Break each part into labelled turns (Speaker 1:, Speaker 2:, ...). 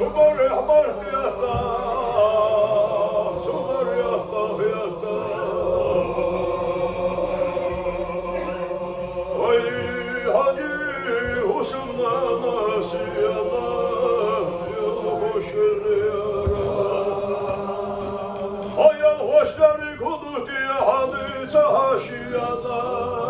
Speaker 1: Subur, hamar, diyata. Hayal hoşları kudu diye hadı çaşıyana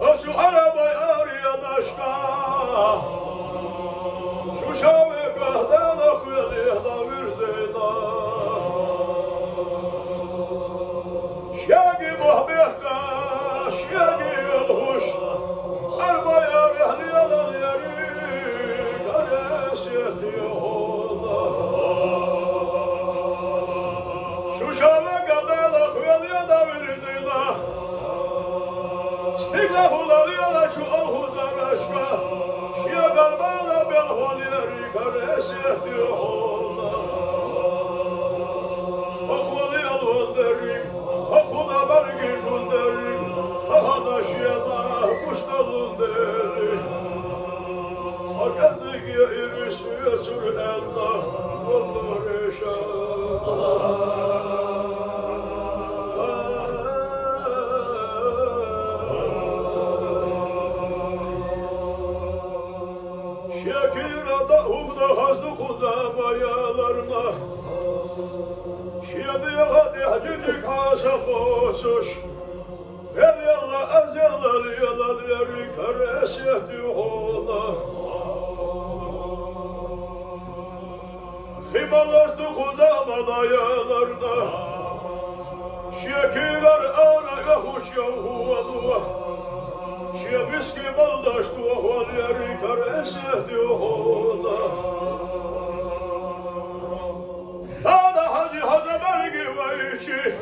Speaker 1: Asiu araboj arija dashka Shushave kahden akveli da virzeyda Şegi muhbihka şegi yılhuş Arbaya vehliyadan yeri Kares yehdiyohu Игнахулар ялачу алхутарашка, Шья гарбана белхолер и каресия дюхо, Şakirada umda hasdu kuda bayalarına Şiyadiya hadi hacıcı kasa kosuş Ver yalla az yalal yalal yarı kares yahdi ola Himal hasdu kuda balayalarına Şakirar ara yahuş yahu Allah Yabışkı baldaş kuhol yeri karese hola. Ada hacı haza belgi ve içi,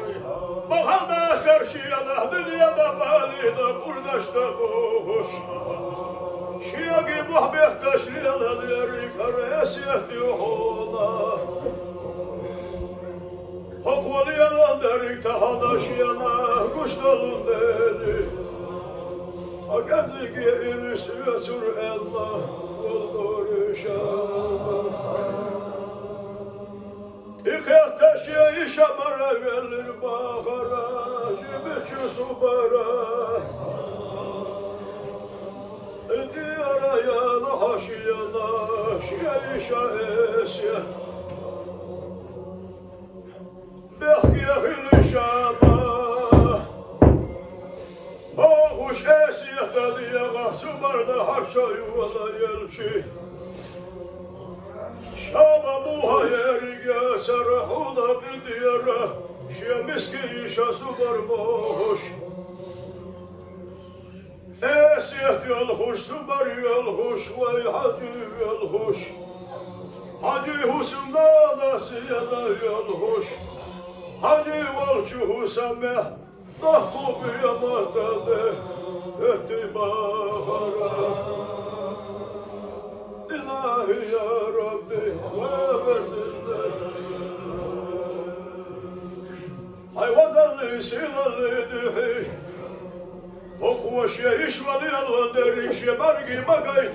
Speaker 1: Bakalda serşiyada da balida kurdaşta boğuş. Şiyagi bahbeh taşriyada yeri karese diyola. Hokvaliyanan derik tahadaşiyana kuştalun derik. قد جئر سبسر الله والدور شامل İkiyatış işamara gelir bahara Cibçi subara Diyara yana haşiyana Şiye işa esiyat şımardı haşa yuvala yelçi. Şama muhayer geser huda bidiyere, şemiski işe sugar boş. Esiyet yalhuş, sümer yalhuş, vay hacı yalhuş. Hacı Hüsn'da da siyada yalhuş. Hacı Valçı Hüsn'e, dahku bir yamada de ötü bahara. İlahi ya Rabbi habersinler Hayvazanlı silalı dühi Okvaş ya işvalı yalan deriş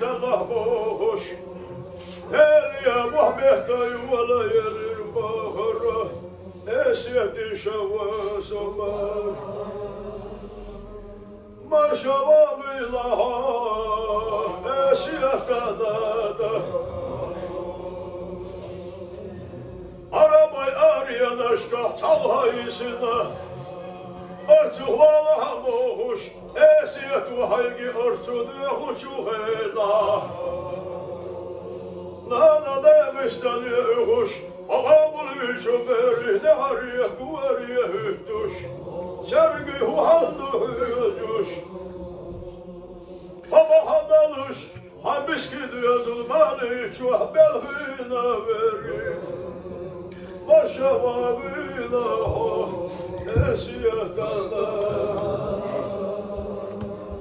Speaker 1: Allah boğuş. Her ya muhbehta yuvala yerir bahara. Esyedi Mr. Lehush, Allah will be so very, the Harriet, who are you, Hush? Sergi hu haldu hüyücüş Baba hadalış Habiski düzülmeni çuh belhine verir Başavabıyla o esiyetana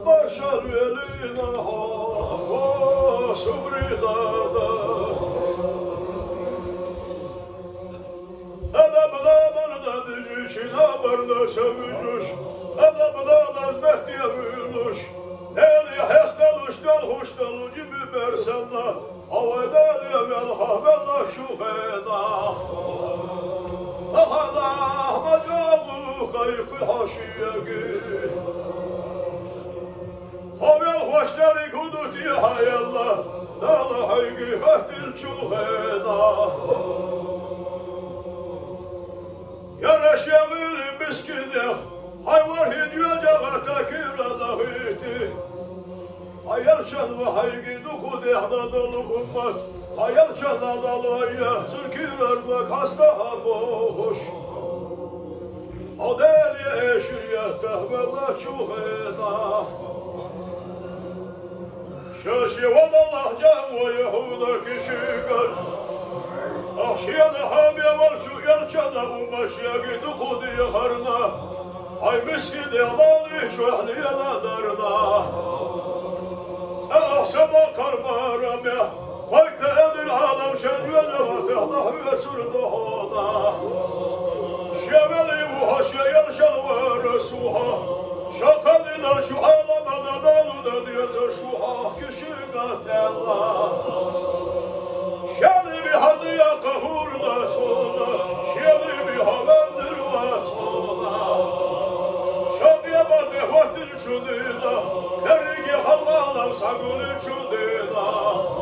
Speaker 1: Başar eline ha o subridana Hele bına da düşüşüne barına sövüşüş Hele bına da zbehtiye büyülüş Eli hestaluş del huştalu gibi bersenna Havayda vel habella şuheda Tahana macalu kayıkı haşiyegi Havel hoşları kuduti hayallah Dala haygi fehtil çuheda Yaraş yavili miskide Hayvar hicvece takira da hiti Hayal çal ve haygi duku dehna dolu ummat Hayal çal adalı ya Türküler ve hasta ha boş Adeli eşriyet tehvella çuhena Şaşı vadallah can ve yehuda kişikat Ahşiyana hamiye var şu yelçana bu başyagi duku diye harna Ay miskin yamali çuhliyana darna Sema karmaram ya Koyte edir alam şenvele vate Allah ve çırdı hana Şakadina şu ha kişi gatella. Şeli bir hadiye kahurla sona Şeli bir havendir ve sona Şadiye bade vaktin şudida Kerigi havalam sagülü şudida